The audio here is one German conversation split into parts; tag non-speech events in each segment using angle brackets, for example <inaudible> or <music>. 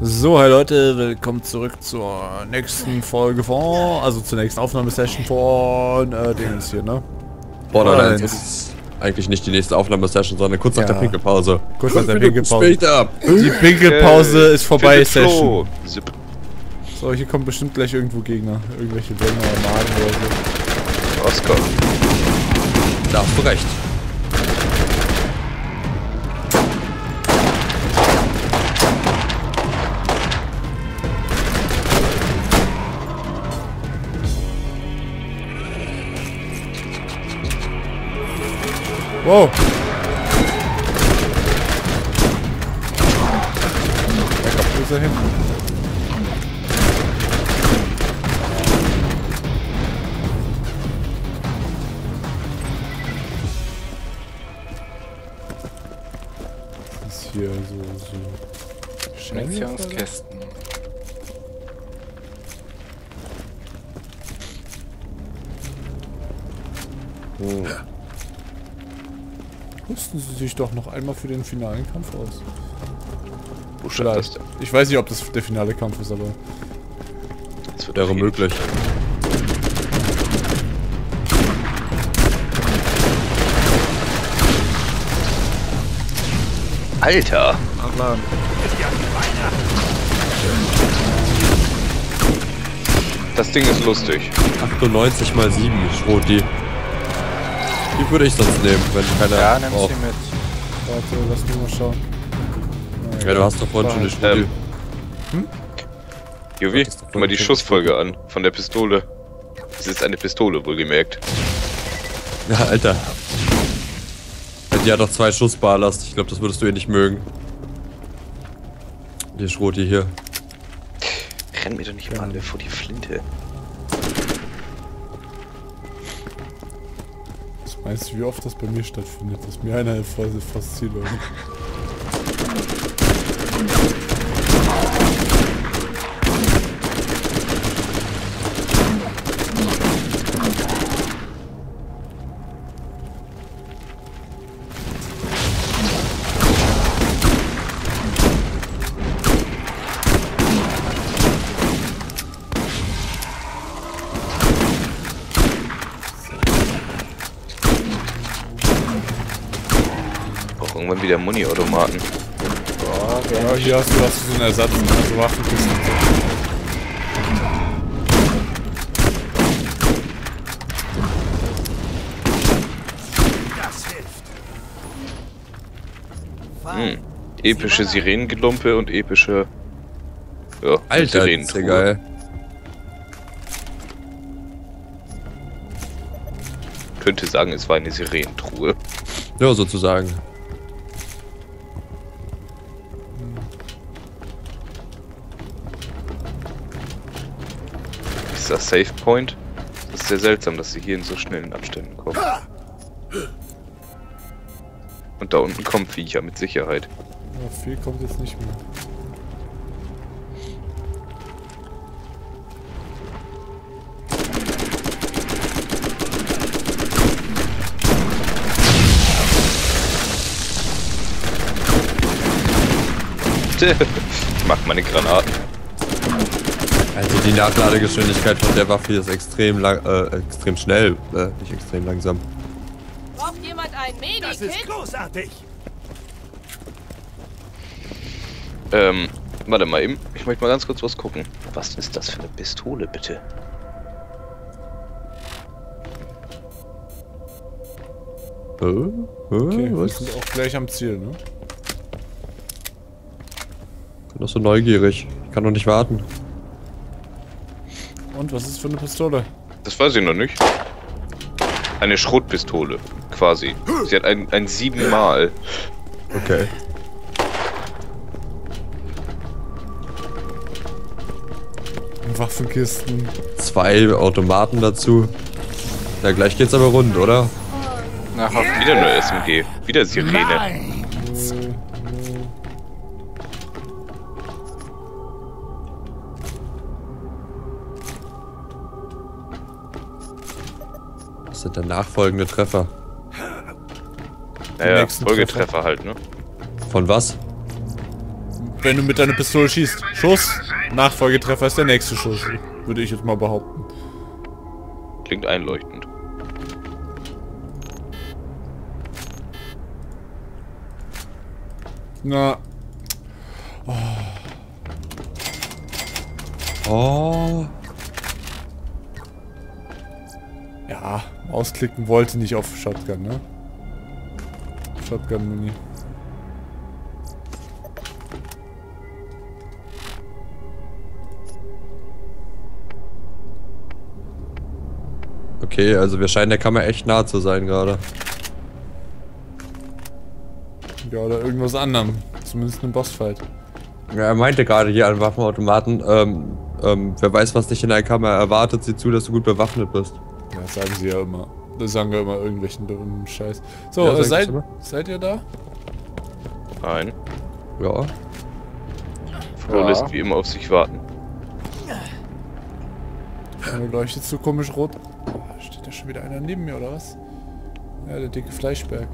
So, hi Leute, willkommen zurück zur nächsten Folge von, also zur nächsten Aufnahmesession von äh, Dingens hier, ne? Borderlands ist eigentlich nicht die nächste Aufnahmesession, sondern kurz nach Ja. der Pinkelpause. Kurz nach der Pinkelpause. Später. Die Pinkelpause ist vorbei, Findet Flo. Session. Zip. So, hier kommen bestimmt gleich irgendwo Gegner. Irgendwelche Würmer oder Magen oder so. Oscar. Da hast du recht. Wow! Wo ist er hin? Was ist hier so, so... Sheriff, Rüsten Sie sich doch noch einmal für den finalen Kampf aus. Wo stand das denn? Ich weiß nicht, ob das der finale Kampf ist, aber... Das wird Wäre möglich. Alter! Das Ding ist lustig. 98 mal 7 Schrot die. Würde ich sonst nehmen, wenn keiner Ja, nimm braucht. sie mit. Warte, lass mich mal schauen. Ja, du hast doch vorhin schon die Schrot. Ähm. Jovi, ist doch guck mal die Schussfolge an von der Pistole. Es ist eine Pistole, wohlgemerkt. Ja, Alter. Die hat doch zwei Schussballast. Ich glaube, das würdest du eh nicht mögen. Die Schroti hier. Renn mir doch nicht immer alle vor die Flinte. Meinst du, wie oft das bei mir stattfindet, dass mir einer fast Ziel läuft? <laughs> irgendwann wieder Muni-Automaten. Ja, hier hast du, hast du so einen Ersatz, also Waffenkisten. und so. Hm. Epische Sirenengelumpe und epische. Ja, Alter, das ist geil. Könnte sagen, es war eine Sirenentruhe. Ja, sozusagen. Das Safe Point? Das ist sehr seltsam, dass sie hier in so schnellen Abständen kommen. Und da unten kommen Viecher mit Sicherheit. Ja, viel kommt jetzt nicht mehr. <laughs> ich mag meine Granaten. Also die Nachladegeschwindigkeit von der Waffe ist extrem lang, äh, extrem schnell, äh, nicht extrem langsam. Braucht jemand ein Das ist Medikit? großartig. Ähm, warte mal eben. Ich möchte mal ganz kurz was gucken. Was ist das für eine Pistole, bitte? Äh, äh, Okay, wir was? sind auch gleich am Ziel, ne? bin doch so neugierig. Ich kann doch nicht warten. Und, was ist für eine Pistole? Das weiß ich noch nicht. Eine Schrotpistole, quasi. Sie hat ein, ein siebenmal. Okay. Waffenkisten. Zwei Automaten dazu. Ja, gleich geht's aber rund, oder? Nach Wieder eine SMG. Wieder Sirene. Nein. Der nachfolgende Treffer. Naja, Folgetreffer halt, ne? Von was? wenn du mit deiner Pistole schießt. Schuss, Nachfolgetreffer ist der nächste Schuss. Würde ich jetzt mal behaupten. Klingt einleuchtend. Na, Oh. Ja, ausklicken wollte nicht auf Shotgun, ne? Shotgun-Muni. Okay, also wir scheinen der Kammer echt nah zu sein gerade. Ja, oder irgendwas anderem. Zumindest ein Bossfight. Ja, er meinte gerade hier an Waffenautomaten, ähm, ähm, wer weiß, was dich in der Kammer erwartet, sieh zu, dass du gut bewaffnet bist. Ja, das sagen sie ja immer. Das sagen wir immer irgendwelchen dummen Scheiß. So, Ja, äh, seid, seid ihr da? Nein. Ja. Flo Ja. lässt wie immer auf sich warten. Warum leuchtet so komisch rot? Oh, steht da schon wieder einer neben mir, oder was? Ja, der dicke Fleischberg.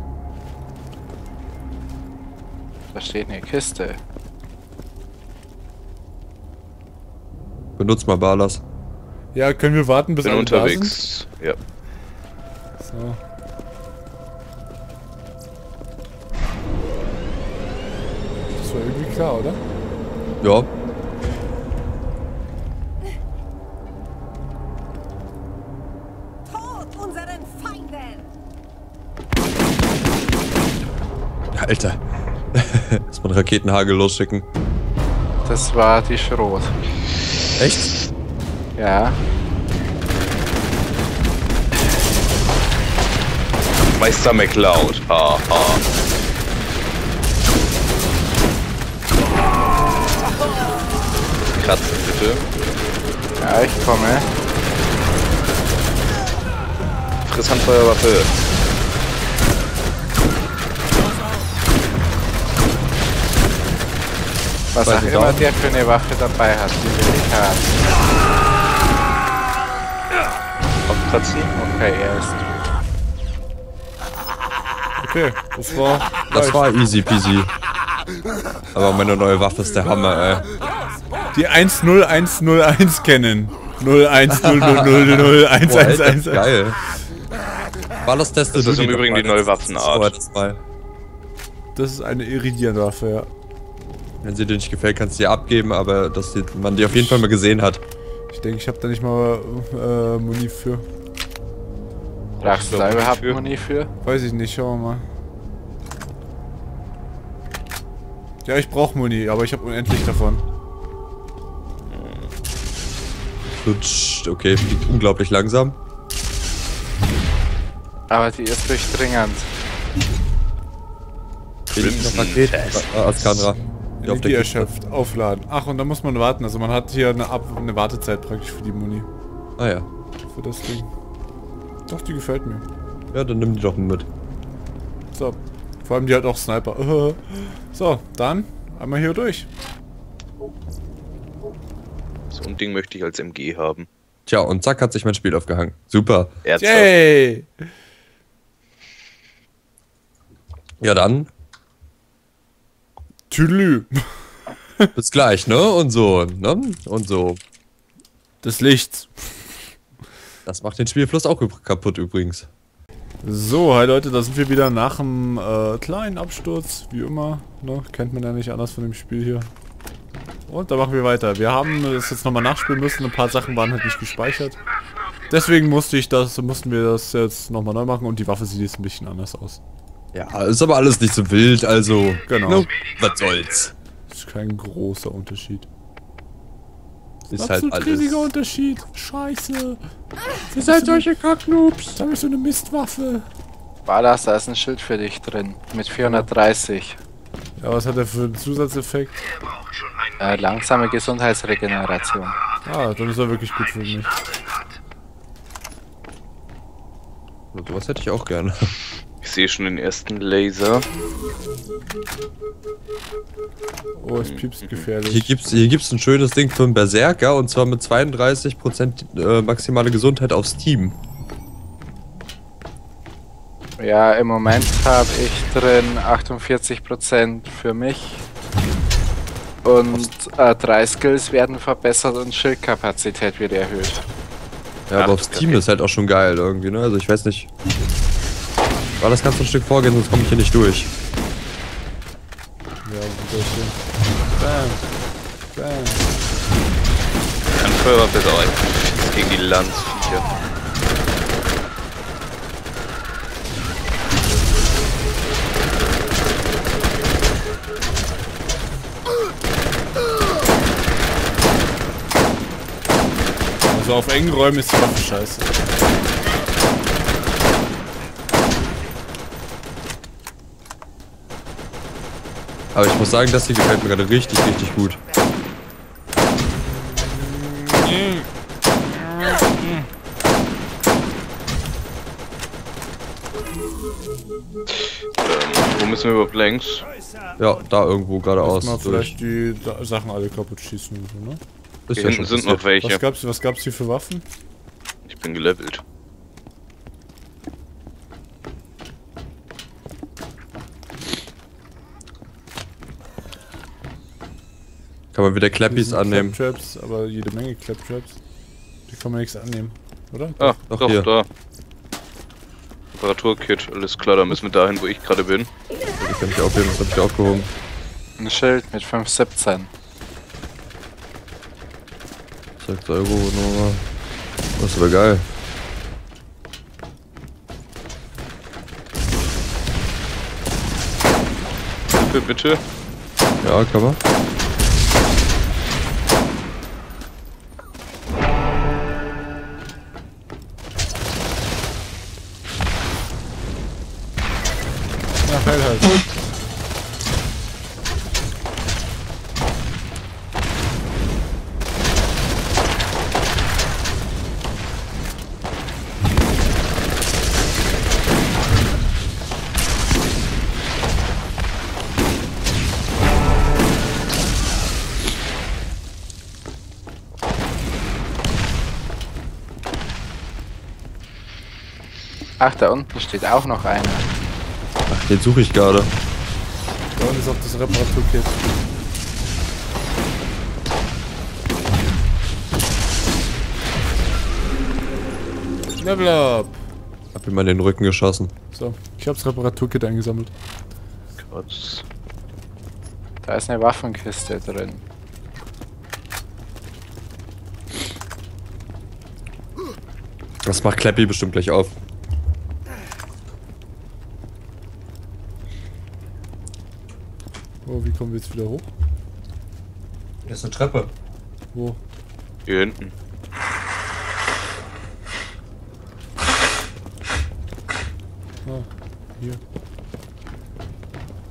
Da steht eine Kiste. Benutzt mal Balas. Ja, können wir warten, bis Bin alle da unterwegs. Ja. sind? So. Das war irgendwie klar, oder? Ja. Tod unseren Feinden! Alter. <laughs> Lass mal einen Raketenhagel losschicken. Das war die Schrot. Echt? Ja. Meister McLeod. Ha, ha. Kratzen bitte. Ja, ich komme. Friss Handfeuerwaffe. Was auch immer der für eine Waffe dabei hat, die will ich haben. Aufkratzen. Okay, er ist. Okay, das war... Das war easy peasy. Aber meine neue Waffe ist der Hammer, ey. Die 10101 kennen. 010000111. Boah, Alter, das ist geil. Balas teste Das ist im die Übrigen die neue Waffenart. Das ist eine Iridian-Waffe, ja. Wenn sie dir nicht gefällt, kannst du sie abgeben, aber dass die, man die auf jeden Fall mal gesehen hat. Ich denke, ich habe da nicht mal äh, Muni für. Brauchst du da Muni überhaupt für? Muni für? Weiß ich nicht, schauen wir mal. Ja, ich brauche Muni, aber ich habe unendlich davon. Okay, fliegt unglaublich langsam. Aber die ist durchdringend. Äh, Askanra. Die der Kiste. erschöpft, aufladen. Ach, und da muss man warten. Also man hat hier eine, Ab eine Wartezeit praktisch für die Muni. Ah ja. Für das Ding. Doch, die gefällt mir. Ja, dann nimm die doch mit. So. Vor allem die hat auch Sniper. <laughs> So, dann einmal hier durch. So ein Ding möchte ich als MG haben. Tja, und zack hat sich mein Spiel aufgehangen. Super. Ernsthaft. Yay! Ja dann, Tüdelü. <laughs> bis gleich, ne? Und so, ne? Und so. Des Lichts. Das macht den Spielfluss auch kaputt übrigens. So, hi Leute, da sind wir wieder nach dem äh, kleinen Absturz, wie immer. Ne? Kennt man ja nicht anders von dem Spiel hier. Und da machen wir weiter. Wir haben das jetzt nochmal nachspielen müssen. Ein paar Sachen waren halt nicht gespeichert. Deswegen musste ich das, mussten wir das jetzt nochmal neu machen und die Waffe sieht jetzt ein bisschen anders aus. Ja, ist aber alles nicht so wild, also. Genau. ne, was soll's. Das ist kein großer Unterschied. Ist halt Absolut riesiger alles. Unterschied. Scheiße. Ihr seid solche Kacknoobs. Habe ich so eine Mistwaffe. Balas, da ist ein Schild für dich drin. Mit 430. Ja, was hat er für einen Zusatzeffekt? Äh, langsame Gesundheitsregeneration. Ah, dann ist er wirklich gut für mich. Sowas hätte ich auch gerne. Ich sehe schon den ersten Laser. Oh, es piepst Hier gefährlich. gibt's, hier gibt's ein schönes Ding für einen Berserker und zwar mit 32% äh, maximale Gesundheit auf Steam. Ja, im Moment habe ich drin 48% für mich. Und äh, drei Skills werden verbessert und Schildkapazität wird erhöht. Ja, aber Ach, aufs Team okay. ist halt auch schon geil irgendwie, ne? Also ich weiß nicht. War das ganze ein Stück vorgehen, sonst komme ich hier nicht durch. Ja, ich hin? Bam. Bam. Ein Feuerwaffe ist auch gegen die Landsviecher. Also auf engen Räumen ist die Waffe scheiße. Aber ich muss sagen, das hier gefällt mir gerade richtig, richtig gut. Ähm, wo müssen wir überhaupt längs? Ja, da irgendwo geradeaus. Mal durch. vielleicht die Da- Sachen alle kaputt schießen ne? Ist Hier ja hinten schon sind noch passiert. Was welche. gab's, was gab's hier für Waffen? Ich bin gelevelt. Kann man wieder Clappies annehmen. Claptraps, aber jede Menge Claptraps. Die kann man nichts annehmen, oder? Ah, Doch, doch, hier. da. Reparaturkit, alles klar, da müssen wir dahin, wo ich gerade bin. Die kann ich aufheben, das hab ich aufgehoben. Ein Schild mit 517. 6 Euro nur. Das ist aber geil. Bitte, bitte. Ja, kann man. Ach, da unten steht auch noch einer. Ach, den suche ich gerade. Da unten ist auch das Reparaturkit. Level up! Hab ihm mal den Rücken geschossen. So, ich hab's Reparaturkit eingesammelt. Quatsch. Da ist eine Waffenkiste drin. Das macht Clappy bestimmt gleich auf. Oh, wie kommen wir jetzt wieder hoch? Das ist eine Treppe. Wo? Hier hinten. Ah, hier.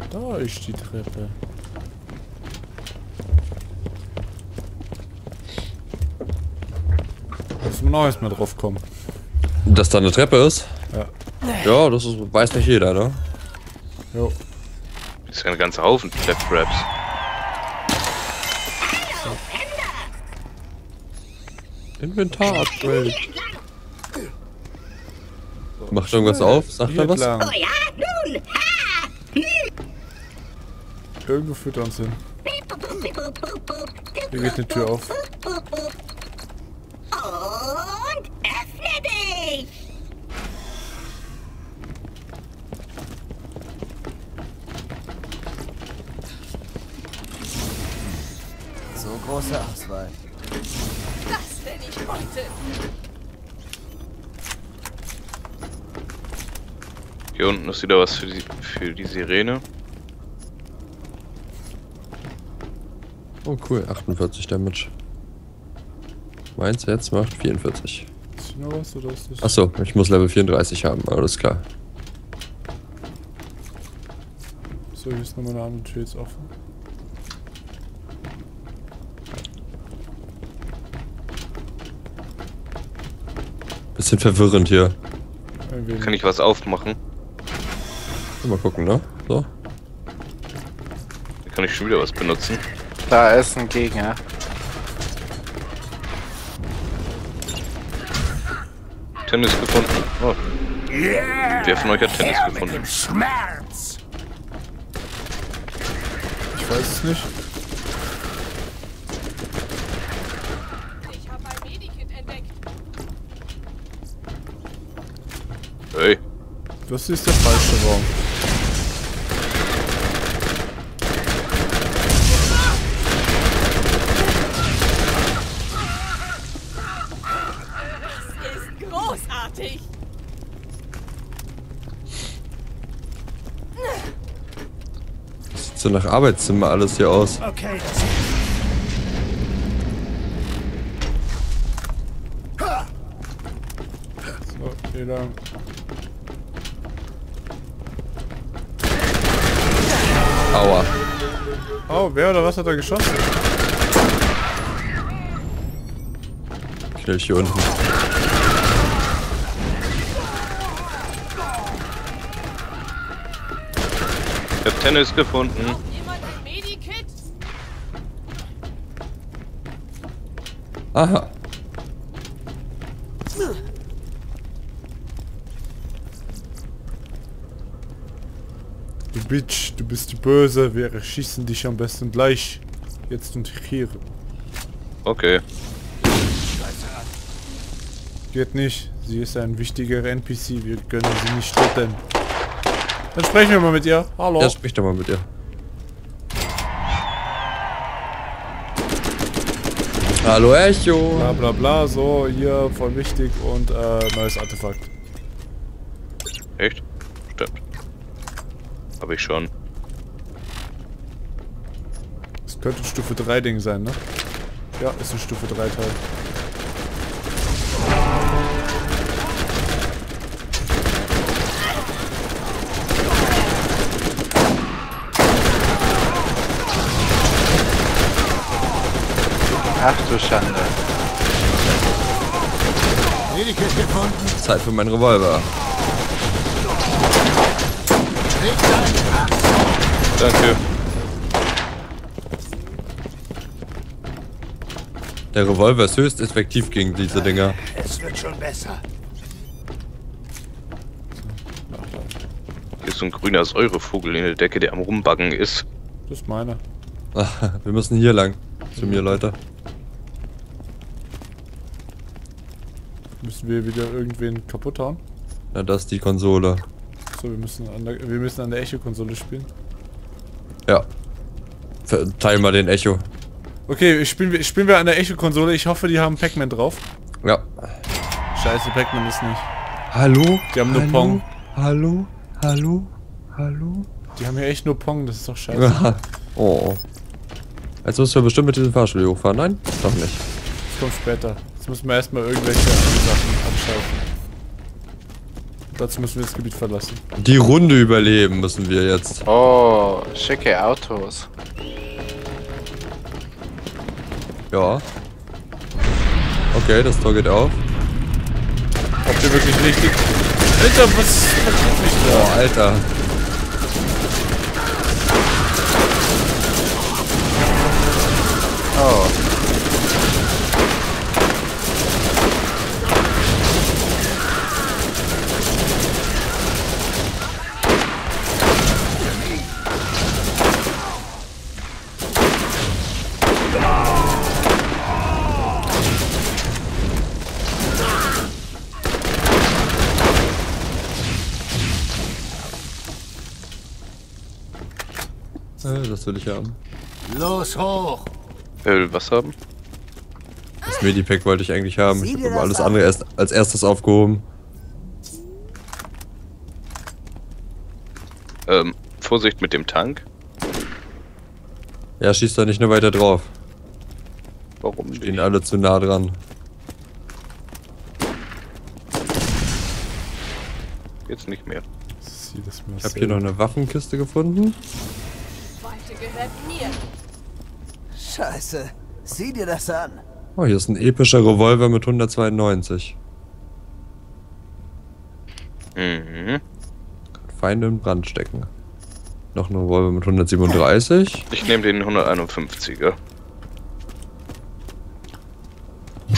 Da ist die Treppe. Müssen wir noch erstmal drauf kommen. Dass da eine Treppe ist? Ja. Ja, das ist, weiß nicht jeder, ne? Jo. Das ist ein ganzer Haufen Claptraps. Inventar-Upgrade. Macht irgendwas auf? Sagt er was? entlang. Irgendwo führt er uns hin. Hier geht eine Tür auf. Und öffne dich! So große Auswahl. Das wenn ich wollte. Hier unten ist wieder was für die, für die Sirene. Oh cool, 48 Damage. Meins jetzt macht 44. Ist hier noch was oder ist das? Achso, ich muss Level 34 haben, alles klar. So, hier ist nochmal eine andere Tür jetzt offen. Bisschen verwirrend hier. Kann ich was aufmachen? Mal gucken, ne? So. Da kann ich schon wieder was benutzen. Da ist ein Gegner. Tennis gefunden. Oh. Wer von euch hat Tennis gefunden? Ich weiß es nicht. Das ist der falsche Raum. Ist großartig. Sieht so nach Arbeitszimmer alles hier aus. Okay, So, was hat da geschossen? Hier unten. ich hab Tennis gefunden. Jemand ein Medikit? Aha. Du Bitch, du bist die Böse. Wir erschießen dich am besten gleich. Jetzt und hier. Okay. Geht nicht. Sie ist ein wichtiger NPC. Wir können sie nicht töten. Dann sprechen wir mal mit ihr. Hallo. Ja, sprich doch mal mit ihr. Hallo Echo. Bla bla bla. So, hier voll wichtig und äh, neues Artefakt. Echt? Stimmt. Hab ich schon. Das könnte ein Stufe 3 Ding sein, ne? Ja, ist ein Stufe 3 Teil. Ach du Schande. Medikit gefunden. Zeit für meinen Revolver. Danke. Der Revolver ist höchst effektiv gegen diese Dinger. Es wird schon besser. Hier ist so ein grüner Säurevogel in der Decke, der am Rumbaggen ist. Das ist meine. Wir müssen hier lang. Zu mir, Leute. Müssen wir wieder irgendwen kaputt hauen? Na, das ist die Konsole. So, wir müssen an der, wir müssen an der Echo-Konsole spielen. Ja. Ver- Teil mal den Echo. Okay, spielen wir, spielen wir an der Echo-Konsole. Ich hoffe, die haben Pac-Man drauf. Ja. Scheiße, Pac-Man ist nicht. Hallo? Die haben nur Hallo? Pong. Hallo? Hallo? Hallo? Die haben hier echt nur Pong, das ist doch scheiße. oh. Jetzt müssen wir bestimmt mit diesem Fahrstuhl hochfahren. Nein? Doch nicht. Das kommt später. Jetzt müssen wir erstmal irgendwelche Sachen abschalten. Dazu müssen wir das Gebiet verlassen. Die Runde überleben müssen wir jetzt. Oh, schicke Autos. Ja. Okay, das Tor geht auf. Habt ihr wirklich richtig... Alter, was? Oh, Alter. Das will ich haben. Los hoch. Wer will was haben? Das Medipack wollte ich eigentlich haben. Ich habe alles an. andere erst als erstes aufgehoben. Ähm, Vorsicht mit dem Tank. Ja, schießt da nicht nur weiter drauf. Warum Stehen nicht? alle zu nah dran. Jetzt nicht mehr. Ich habe hier noch eine Waffenkiste gefunden. Gehört mir. Scheiße. Sieh dir das an. Oh, hier ist ein epischer Revolver mit 192. Mhm. Feinde in Brand stecken. Noch ein Revolver mit 137. Ich nehme den 151er.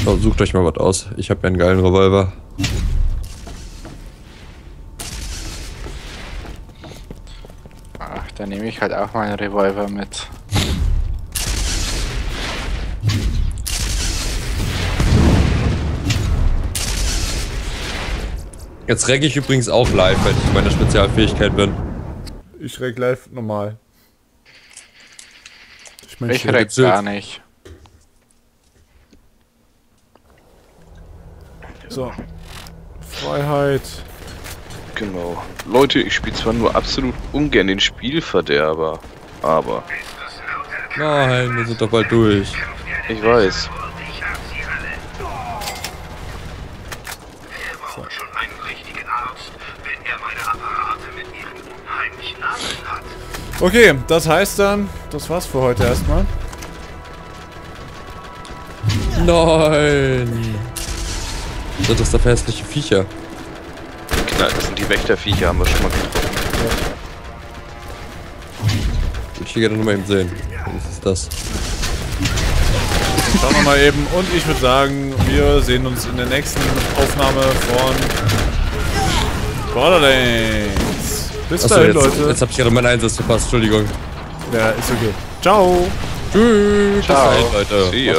So, sucht euch mal was aus. Ich habe ja einen geilen Revolver. Dann nehme ich halt auch meinen Revolver mit. Jetzt regge ich übrigens auch live, wenn ich in meiner Spezialfähigkeit bin. Ich reg live normal. Ich mein, Ich reck gar nicht. So. Freiheit. Genau. Leute, ich spiele zwar nur absolut ungern den Spielverderber, aber Nein, wir sind doch bald durch. ich weiß. schon einen richtigen Arzt, wenn er meine Apparate mit ihren unheimlichen Namen hat. Okay, das heißt dann, das war's für heute erstmal. Nein. Das da für hässliche Viecher? Knall, das sind die Wächterviecher, haben wir schon mal getroffen. Ich hier gerne nochmal eben sehen. Was ist das? Schauen wir mal eben. Und ich würde sagen, wir sehen uns in der nächsten Aufnahme von Borderlands. Bis Achso, dahin, jetzt, Leute. jetzt hab ich gerade meinen Einsatz verpasst, Entschuldigung. Ja, ist okay. Ciao. Tschüss. Ciao. Bis dahin, Leute. See ya.